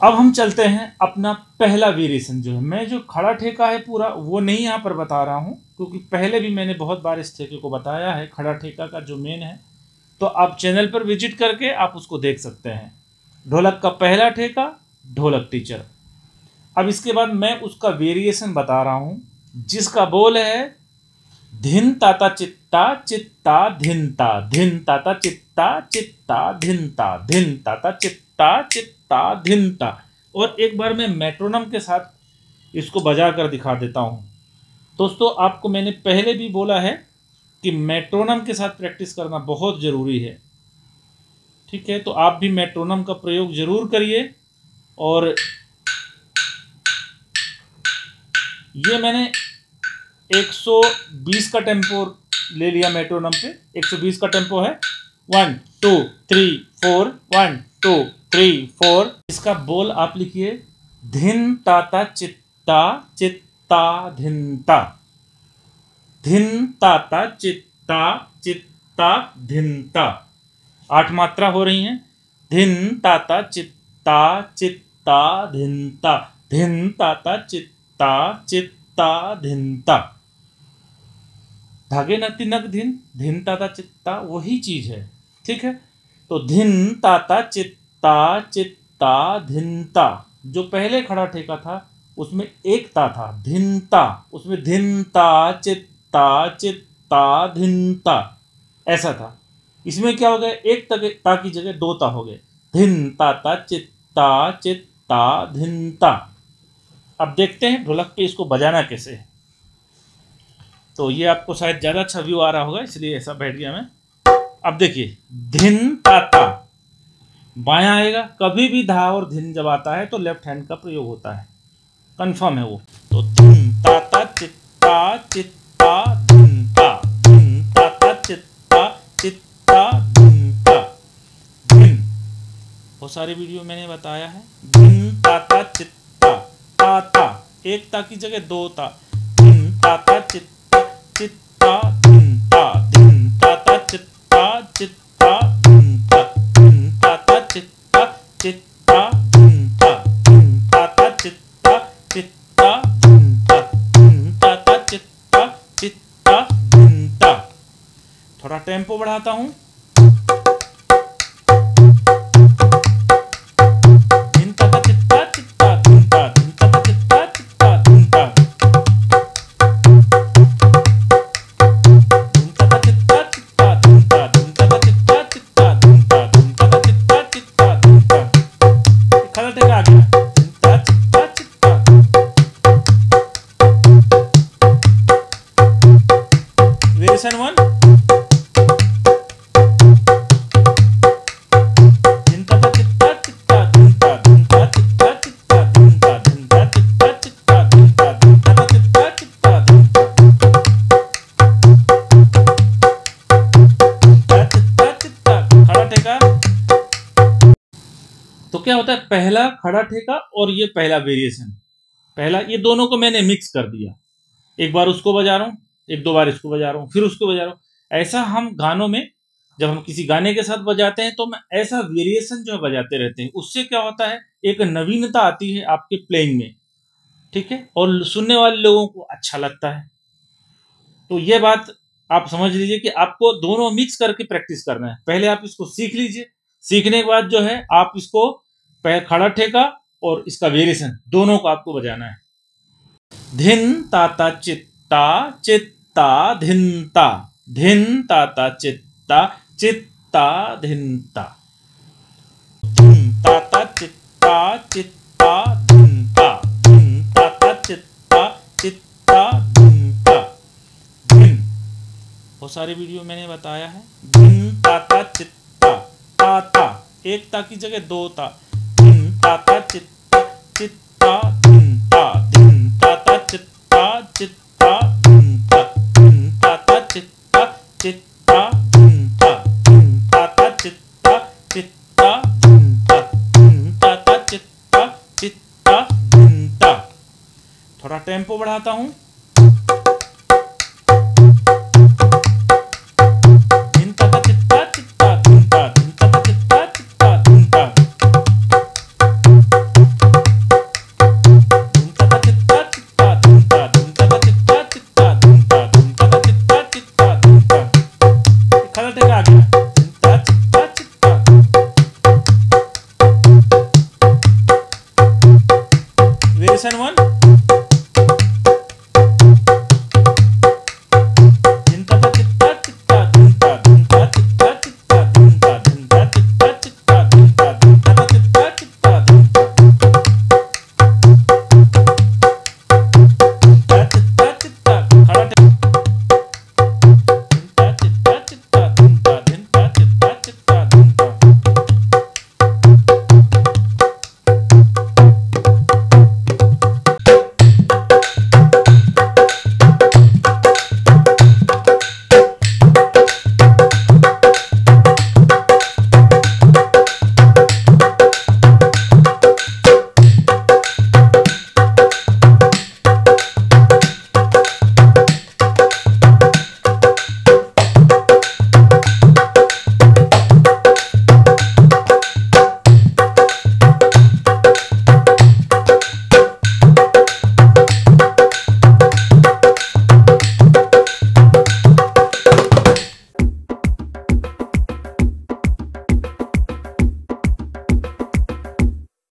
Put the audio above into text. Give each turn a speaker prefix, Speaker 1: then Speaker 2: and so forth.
Speaker 1: अब हम चलते हैं अपना पहला वेरिएशन जो है। मैं जो खड़ा ठेका है पूरा, वो नहीं यहाँ पर बता रहा हूँ, क्योंकि पहले भी मैंने बहुत बार इस ठेके को बताया है, खड़ा ठेका का जो मेन है। तो आप चैनल पर विज़िट करके आप उसको देख सकते हैं। ढोलक का पहला ठेका, ढोलक टीचर अब इसके बाद मैं उसका वेरिएशन बता रहा हूँ, जिसका बोल है, धिन ताता चित्ता चित्ता धिनता धिन ताता चित्ता चित्ता धिनता धिन ताता चित्ता। चित्ता धिनता और एक बार मैं मेट्रोनम के साथ इसको बजा कर दिखा देता हूँ। दोस्तों, आपको मैंने पहले भी बोला है कि मेट्रोनम के साथ प्रैक्टिस करना बहुत ज़रूरी है। ठीक है तो आप भी मेट्रोनम का प्रयोग ज़रूर करिए। और ये मैंने 120 का टेंपो ले लिया मेट्रोनम पे। 120 का टेंपो है। One two three four one two three four इसका बोल आप लिखिए धिन ताता चित्ता चित्ता धिनता। धिन ताता चित्ता चित्ता धिनता। आठ मात्रा हो रही हैं। धिन ताता चित्ता चित्ता धिनता। धिन ताता चित्ता चित्ता धिनता। धागे न तिनक धिन धिन ताता चित्ता, वही चीज़ है। ठीक है? तो धिन ताता चित्ता चित्ता धिनता। जो पहले खड़ा ठेका था, उसमें एक ता था, धिनता। उसमें धिनता, चित्ता चित्ता धिनता। ऐसा था। इसमें क्या हो गया? एक ता की जगह दो ता हो गए। धिन ताता चित्ता चित्ता धिनता। अब देखते हैं ढोलक पे इसको बजाना कैसे है। तो ये आपको शायद ज़्यादा अच्छा व्यू आ रहा होगा, इसलिए ऐसा बैठ गया मैं। अब देखिए, धिन ताता बाया आएगा, कभी भी धा और धिन जब आता है तो लेफ़्ट हैंड का प्रयोग होता है। कंफर्म है वो। तो धिन ताता चित्ता चित्ता धिनता धिन ताता चित्ता चित्ता धिनता धिन बहुत सारी वीडियो मैंने बताया है। धिन ताता चित्ता ताता एक ता की जगह दो ता। धिन ताता चित्ता चित्ता धिन। थोड़ा टेंपो बढ़ाता हूँ। खड़ा ठेका तो क्या होता है पहला खड़ा ठेका और ये पहला वेरिएशन पहला ये दोनों को मैंने मिक्स कर दिया एक बार उसको बजा रहा हूँ एक दो बार इसको बजा रहा हूँ, फिर उसको बजा रहा हूँ। ऐसा हम गानों में, जब हम किसी गाने के साथ बजाते हैं तो हम ऐसा वेरिएशन जो है बजाते रहते हैं। उससे क्या होता है, एक नवीनता आती है आपके प्लेइंग में, ठीक है? और सुनने वाले लोगों को अच्छा लगता है। तो ये बात आप समझ लीजिए कि आपको दोनों मिक्स करके प्रैक्टिस करना है। पहले आप इसको सीख लीजिए। सीखने के बाद जो है, आप इसको खड़ा ठेका और इसका वेरिएशन दोनों को आपको बजाना है। धिन ताता चित्ता चित्ता धिनता। धिन ताता चित्ता चित्ता धिनता। धिन ताता चित्ता चित्ता धिनता। धिन ताता चित्ता चित्ता धिनता। धिन। बहुत सारी वीडियो मैंने बताया है। धिन ताता चित्ता। ताता एक ता की जगह दो ता। धिन ताता चित्ता चित्ता। टेंपो बढ़ाता हूँ। and one.